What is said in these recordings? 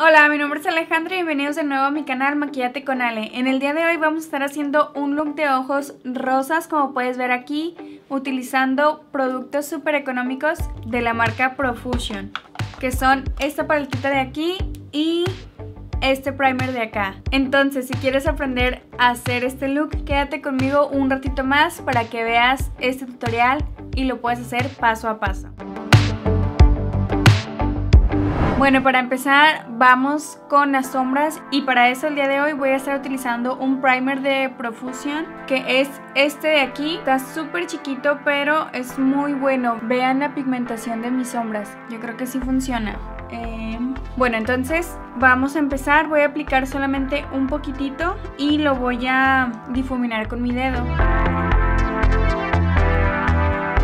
Hola, mi nombre es Alejandra y bienvenidos de nuevo a mi canal Maquillate con Ale. En el día de hoy vamos a estar haciendo un look de ojos rosas como puedes ver aquí utilizando productos súper económicos de la marca Profusion que son esta paletita de aquí y este primer de acá. Entonces, si quieres aprender a hacer este look, quédate conmigo un ratito más para que veas este tutorial y lo puedes hacer paso a paso. Bueno, para empezar vamos con las sombras y para eso el día de hoy voy a estar utilizando un primer de Profusion que es este de aquí. Está súper chiquito pero es muy bueno. Vean la pigmentación de mis sombras. Yo creo que sí funciona. Em, bueno, entonces vamos a empezar. Voy a aplicar solamente un poquitito y lo voy a difuminar con mi dedo.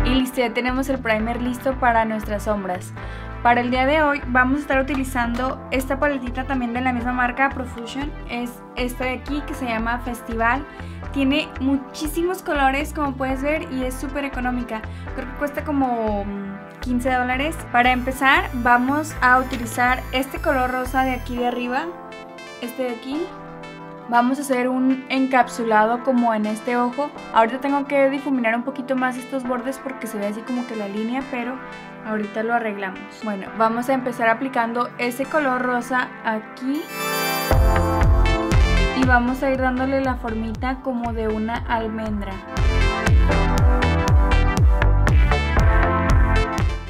Y listo, ya tenemos el primer listo para nuestras sombras. Para el día de hoy vamos a estar utilizando esta paletita también de la misma marca Profusion. Es esta de aquí que se llama Festival. Tiene muchísimos colores como puedes ver y es súper económica. Creo que cuesta como 15 mm, dólares. Para empezar vamos a utilizar este color rosa de aquí de arriba. Este de aquí. Vamos a hacer un encapsulado como en este ojo. Ahorita tengo que difuminar un poquito más estos bordes porque se ve así como que la línea, pero Ahorita lo arreglamos. Bueno, vamos a empezar aplicando ese color rosa aquí. Y vamos a ir dándole la formita como de una almendra.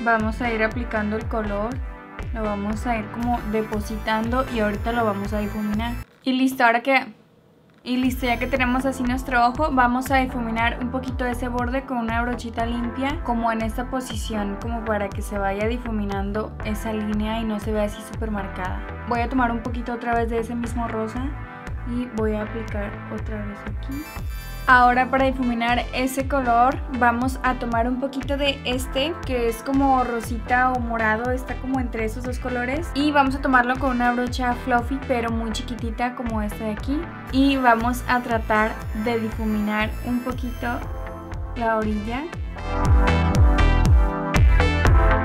Vamos a ir aplicando el color. Lo vamos a ir como depositando y ahorita lo vamos a difuminar. Y listo, ahora que y listo, ya que tenemos así nuestro ojo, vamos a difuminar un poquito ese borde con una brochita limpia, como en esta posición, como para que se vaya difuminando esa línea y no se vea así súper marcada. Voy a tomar un poquito otra vez de ese mismo rosa y voy a aplicar otra vez aquí. Ahora para difuminar ese color vamos a tomar un poquito de este que es como rosita o morado, está como entre esos dos colores y vamos a tomarlo con una brocha fluffy pero muy chiquitita como esta de aquí y vamos a tratar de difuminar un poquito la orilla.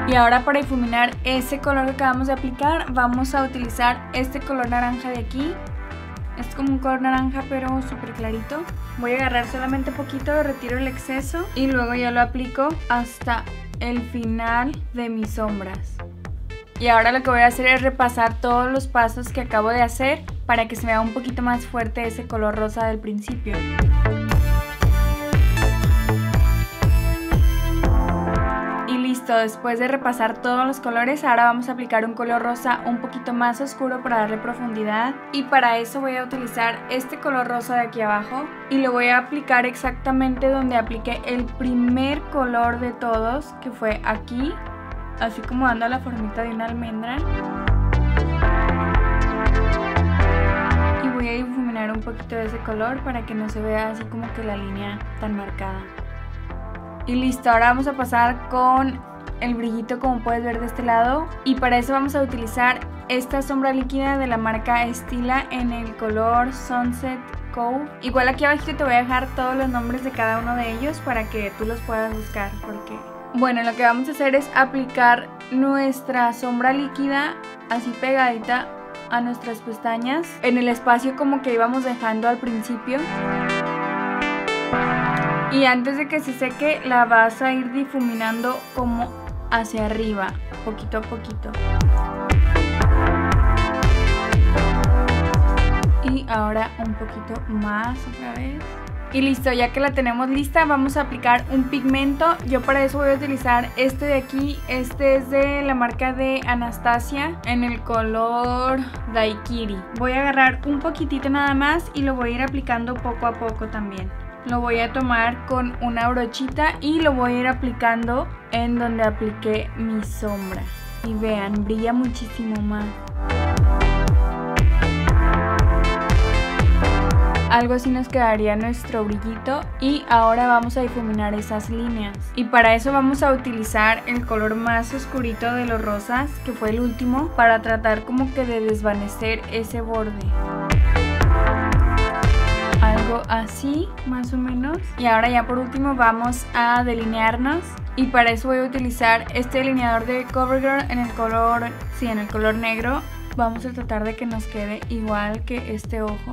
Y ahora para difuminar ese color que acabamos de aplicar vamos a utilizar este color naranja de aquí es como un color naranja pero súper clarito. Voy a agarrar solamente poquito, retiro el exceso y luego ya lo aplico hasta el final de mis sombras. Y ahora lo que voy a hacer es repasar todos los pasos que acabo de hacer para que se vea un poquito más fuerte ese color rosa del principio. Después de repasar todos los colores, ahora vamos a aplicar un color rosa un poquito más oscuro para darle profundidad. Y para eso voy a utilizar este color rosa de aquí abajo y lo voy a aplicar exactamente donde apliqué el primer color de todos, que fue aquí, así como dando la formita de una almendra. Y voy a difuminar un poquito de ese color para que no se vea así como que la línea tan marcada. Y listo, ahora vamos a pasar con el brillito como puedes ver de este lado y para eso vamos a utilizar esta sombra líquida de la marca Estila en el color Sunset Cove. Igual aquí abajo te voy a dejar todos los nombres de cada uno de ellos para que tú los puedas buscar porque... Bueno, lo que vamos a hacer es aplicar nuestra sombra líquida así pegadita a nuestras pestañas en el espacio como que íbamos dejando al principio. Y antes de que se seque la vas a ir difuminando como hacia arriba, poquito a poquito. Y ahora un poquito más otra vez. Y listo, ya que la tenemos lista, vamos a aplicar un pigmento. Yo para eso voy a utilizar este de aquí. Este es de la marca de Anastasia en el color Daikiri. Voy a agarrar un poquitito nada más y lo voy a ir aplicando poco a poco también lo voy a tomar con una brochita y lo voy a ir aplicando en donde apliqué mi sombra. Y vean, brilla muchísimo más. Algo así nos quedaría nuestro brillito y ahora vamos a difuminar esas líneas. Y para eso vamos a utilizar el color más oscurito de los rosas, que fue el último, para tratar como que de desvanecer ese borde así más o menos y ahora ya por último vamos a delinearnos y para eso voy a utilizar este delineador de CoverGirl en el color, sí, en el color negro vamos a tratar de que nos quede igual que este ojo.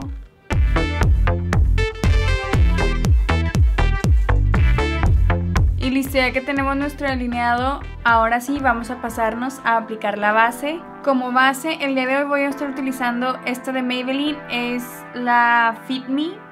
Y listo, ya que tenemos nuestro delineado, ahora sí vamos a pasarnos a aplicar la base. Como base, el día de hoy voy a estar utilizando esta de Maybelline, es la Fit Me.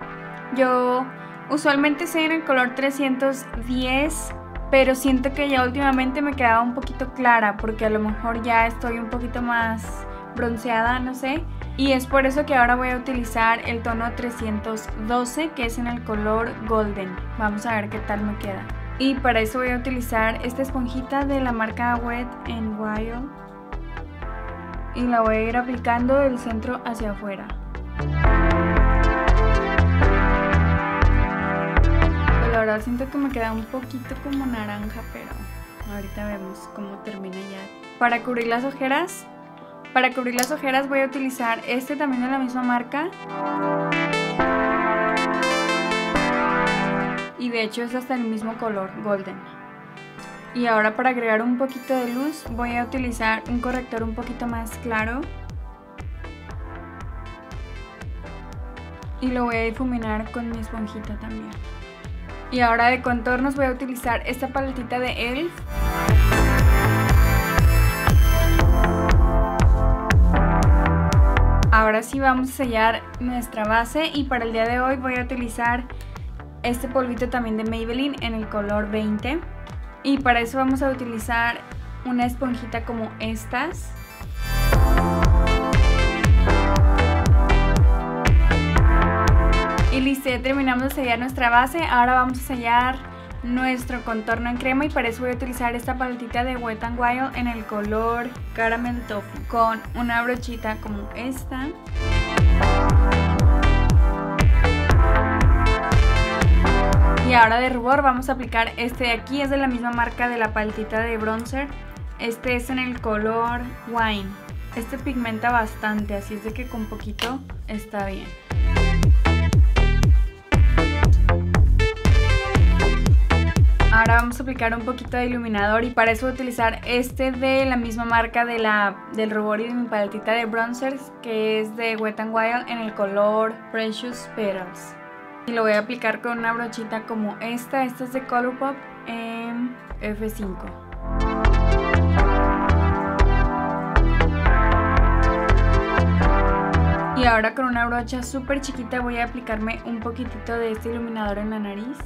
Yo usualmente soy en el color 310, pero siento que ya últimamente me quedaba un poquito clara, porque a lo mejor ya estoy un poquito más bronceada, no sé. Y es por eso que ahora voy a utilizar el tono 312, que es en el color Golden. Vamos a ver qué tal me queda. Y para eso voy a utilizar esta esponjita de la marca Wet n Wild. Y la voy a ir aplicando del centro hacia afuera. Siento que me queda un poquito como naranja, pero ahorita vemos cómo termina ya. Para cubrir las ojeras, para cubrir las ojeras voy a utilizar este también de la misma marca. y de hecho es hasta el mismo color, golden. Y ahora para agregar un poquito de luz voy a utilizar un corrector un poquito más claro. Y lo voy a difuminar con mi esponjita también. Y ahora de contornos voy a utilizar esta paletita de ELF. Ahora sí vamos a sellar nuestra base y para el día de hoy voy a utilizar este polvito también de Maybelline en el color 20. Y para eso vamos a utilizar una esponjita como estas. Y listo, terminamos de sellar nuestra base. Ahora vamos a sellar nuestro contorno en crema y para eso voy a utilizar esta paletita de Wet n Wild en el color Caramel Tofu con una brochita como esta. Y ahora de rubor vamos a aplicar este de aquí, es de la misma marca de la paletita de bronzer. Este es en el color wine. Este pigmenta bastante, así es de que con poquito está bien. Ahora vamos a aplicar un poquito de iluminador y para eso voy a utilizar este de la misma marca de la, del rubor y de mi paletita de bronzers que es de Wet n Wild en el color Precious Petals. Y lo voy a aplicar con una brochita como esta. Esta es de Colourpop en F5. Y ahora con una brocha súper chiquita voy a aplicarme un poquitito de este iluminador en la nariz.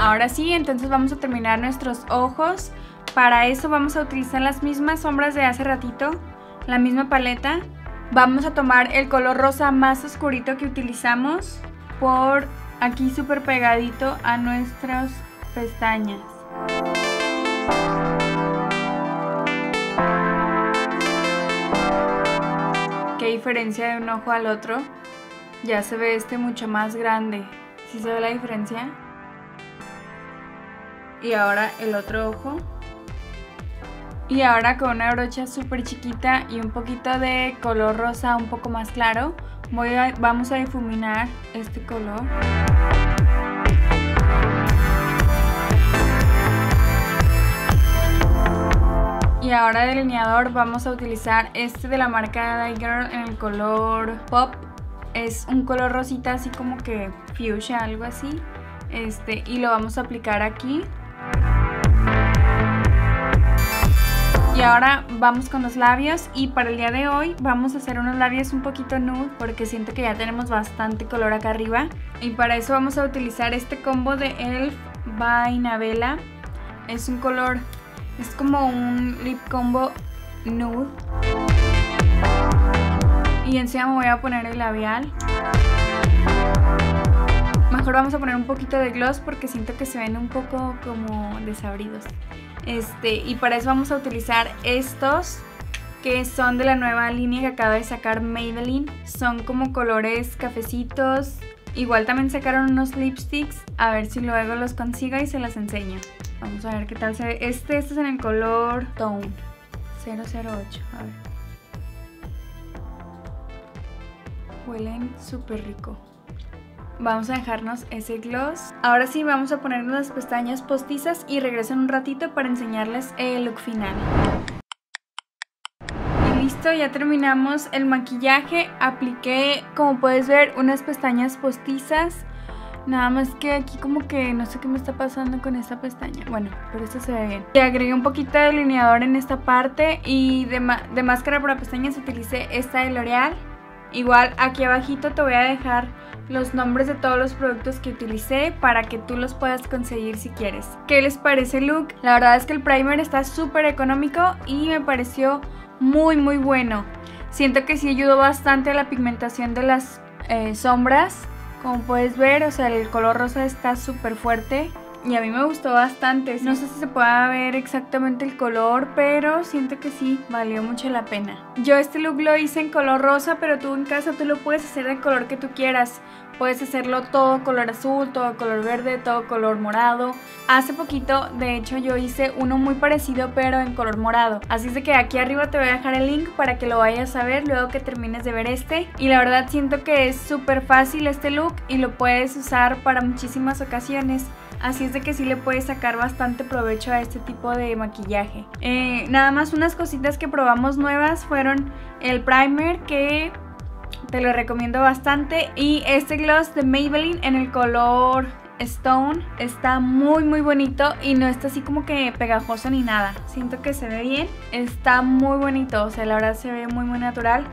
Ahora sí, entonces vamos a terminar nuestros ojos. Para eso vamos a utilizar las mismas sombras de hace ratito, la misma paleta Vamos a tomar el color rosa más oscurito que utilizamos por aquí súper pegadito a nuestras pestañas. Qué diferencia de un ojo al otro. Ya se ve este mucho más grande. ¿Sí se ve la diferencia? Y ahora el otro ojo. Y ahora con una brocha súper chiquita y un poquito de color rosa un poco más claro, voy vamos a difuminar este color. Y ahora delineador vamos a utilizar este de la marca Die Girl en el color Pop. Es un color rosita así como que fuchsia, algo así. Este, y lo vamos a aplicar aquí Y ahora vamos con los labios y para el día de hoy vamos a hacer unos labios un poquito nude porque siento que ya tenemos bastante color acá arriba. Y para eso vamos a utilizar este combo de ELF by Nabela. Es un color, es como un lip combo nude. Y encima me voy a poner el labial. Mejor vamos a poner un poquito de gloss porque siento que se ven un poco como desabridos. Este, y para eso vamos a utilizar estos que son de la nueva línea que acaba de sacar Maybelline. Son como colores cafecitos. Igual también sacaron unos lipsticks. A ver si luego los consigo y se los enseño. Vamos a ver qué tal se ve. Este, este es en el color Tone 008. A ver. Huelen súper rico. Vamos a dejarnos ese gloss. Ahora sí vamos a ponernos las pestañas postizas y regreso en un ratito para enseñarles el look final. Listo, ya terminamos el maquillaje. Apliqué, como puedes ver, unas pestañas postizas. Nada más que aquí como que no sé qué me está pasando con esta pestaña. Bueno, pero esto se ve bien. Le agregué un poquito de delineador en esta parte y de, de máscara para pestañas utilicé esta de L'Oreal. Igual aquí abajito te voy a dejar los nombres de todos los productos que utilicé para que tú los puedas conseguir si quieres. ¿Qué les parece look? La verdad es que el primer está súper económico y me pareció muy muy bueno. Siento que sí ayudó bastante a la pigmentación de las eh, sombras. Como puedes ver, o sea, el color rosa está súper fuerte y a mí me gustó bastante. No sé si se pueda ver exactamente el color, pero siento que sí, valió mucho la pena. Yo este look lo hice en color rosa, pero tú en casa tú lo puedes hacer del color que tú quieras. Puedes hacerlo todo color azul, todo color verde, todo color morado. Hace poquito, de hecho, yo hice uno muy parecido pero en color morado. Así es de que aquí arriba te voy a dejar el link para que lo vayas a ver luego que termines de ver este. Y la verdad siento que es súper fácil este look y lo puedes usar para muchísimas ocasiones. Así es de que sí le puedes sacar bastante provecho a este tipo de maquillaje. Eh, nada más unas cositas que probamos nuevas fueron el primer que te lo recomiendo bastante. Y este gloss de Maybelline en el color Stone está muy muy bonito y no está así como que pegajoso ni nada. Siento que se ve bien, está muy bonito, o sea la verdad se ve muy muy natural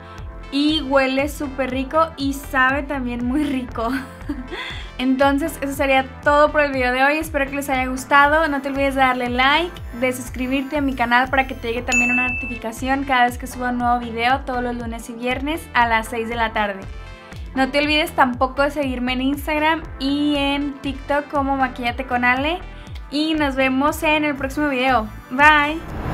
y huele súper rico y sabe también muy rico. Entonces eso sería todo por el video de hoy, espero que les haya gustado, no te olvides de darle like, de suscribirte a mi canal para que te llegue también una notificación cada vez que suba un nuevo video todos los lunes y viernes a las 6 de la tarde. No te olvides tampoco de seguirme en Instagram y en TikTok como Maquillate con Ale y nos vemos en el próximo video. Bye!